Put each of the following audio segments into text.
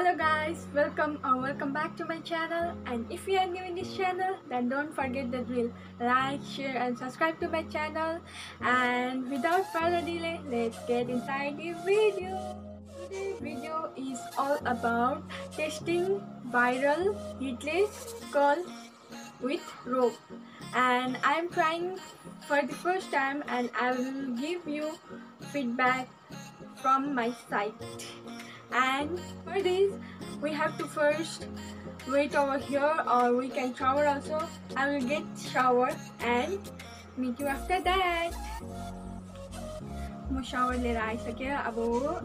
hello guys. Welcome or welcome back to my channel. And if you are new in this channel then don't forget the drill like share and subscribe to my channel. And without further delay let's get inside the video. Today's video is all about testing viral heatless curl with rope. And i'm trying for the first time and i will give you feedback from my side and for this we have to first wait over here or we can shower also I will get shower and meet you after that म सावर लिएर आइसकेँ अब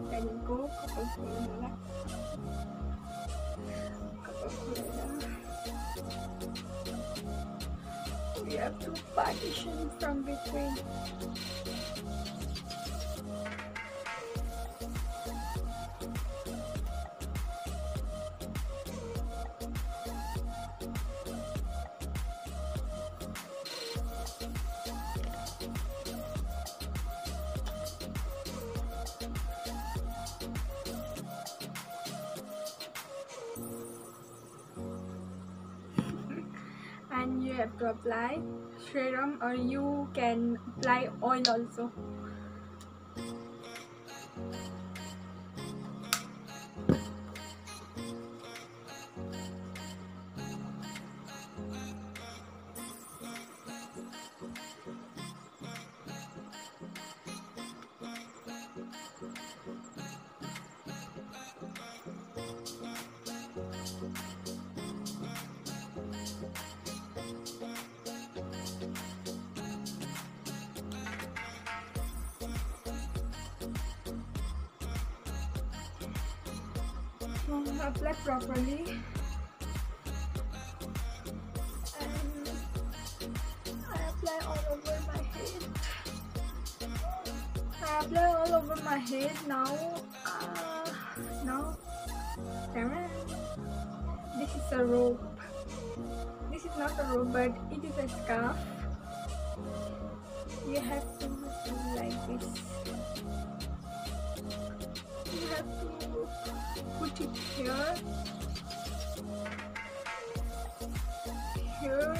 त्यहाँदेखिको कपाल खोल्नु होला कपाल खोलेर We have to partition from between And you have to apply serum or you can apply oil also um, apply properly. And I apply all over my head. I apply all over my head now. Uh, now camera this is a rope. This is not a rope but it is a scarf. You have to do like this have to put it here here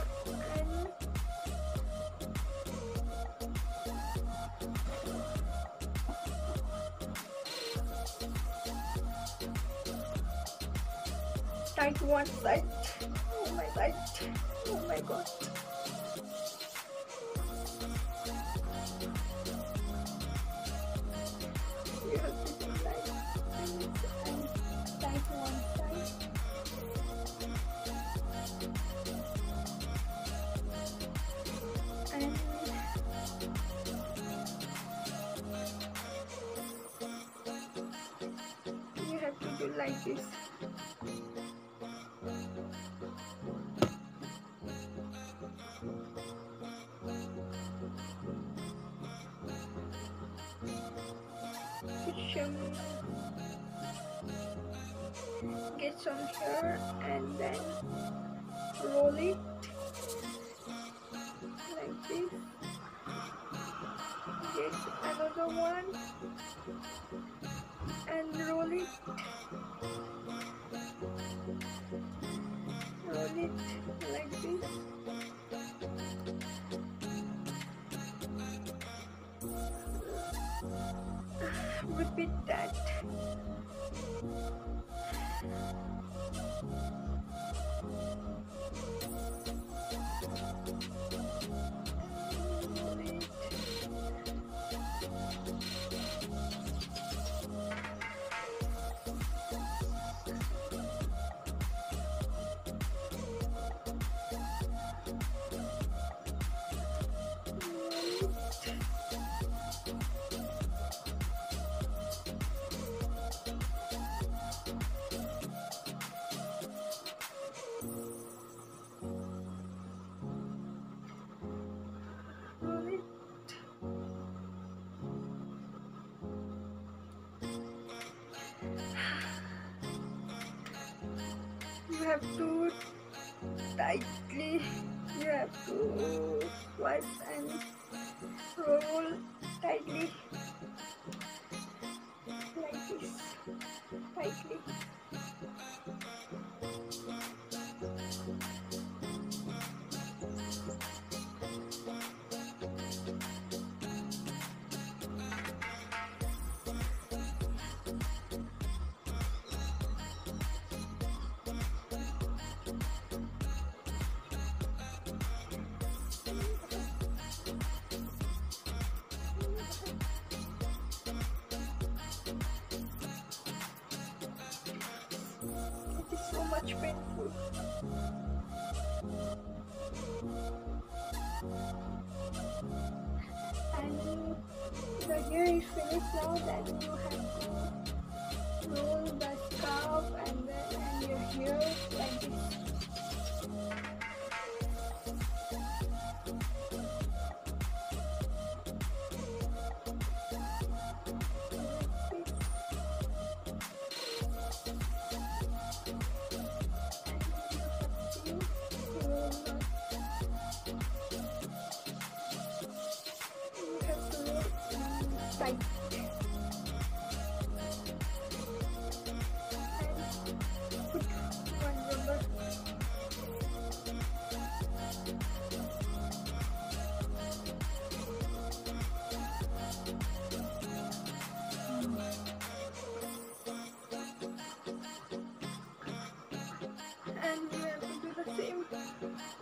and to one side. Oh my god oh my god some get some here and then roll it like this. Get another one and roll it like this repeat that have to tightly you have to swipe and roll tightly. Like this. Tightly much painful. Tight. And have to do the same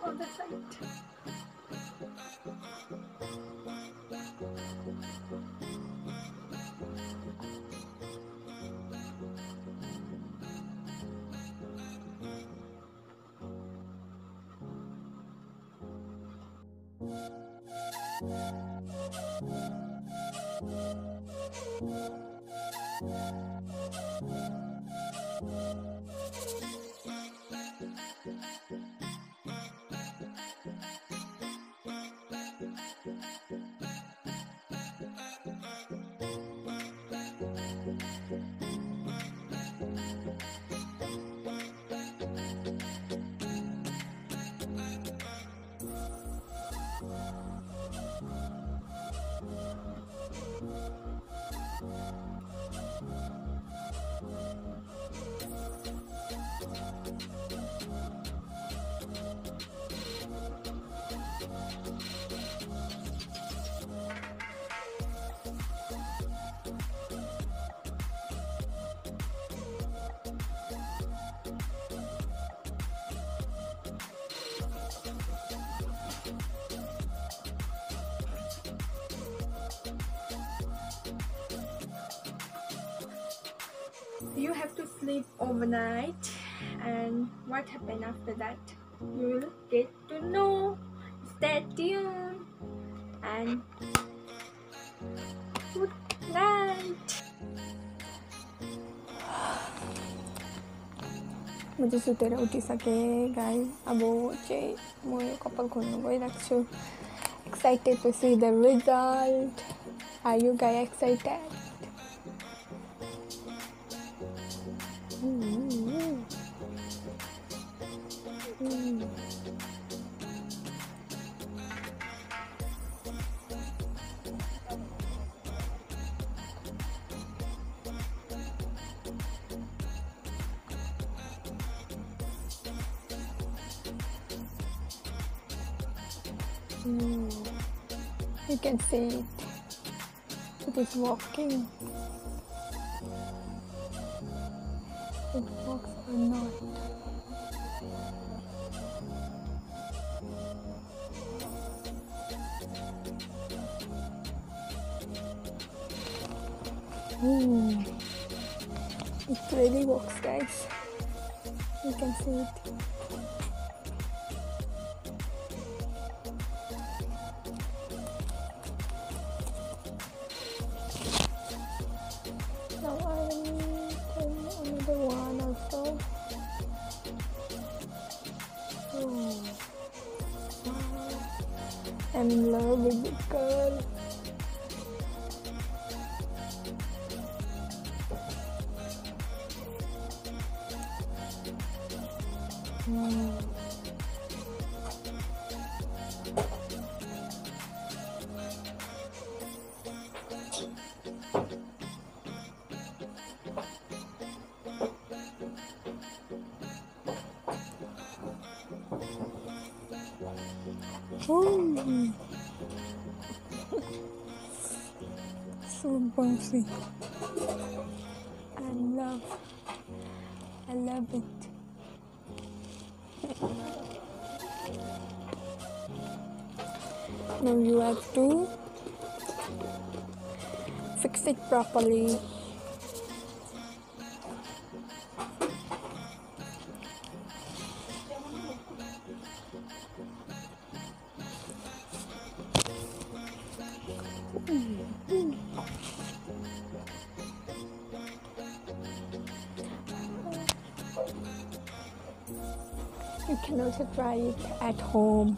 on the side. You. have to sleep overnight and what happened after that you will get to know stay tuned and good night म चाहिँ सुतेर उठिसकेँ गाई अब चाहिँ म यो कपाल खोल्नु गइरहेको छु excited to see the result are you guy excited Mm. You can see it. It is walking. It walks or not. Hmm. It really works, guys. You can see it. Ooh. so bouncy. I love, I love it. Now you have to fix it properly. You can also try it at home.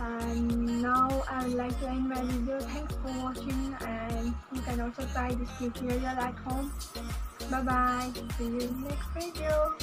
and now I would like to end my video. Thanks for watching and you can also try this tutorial at home. Bye bye. See you in next video.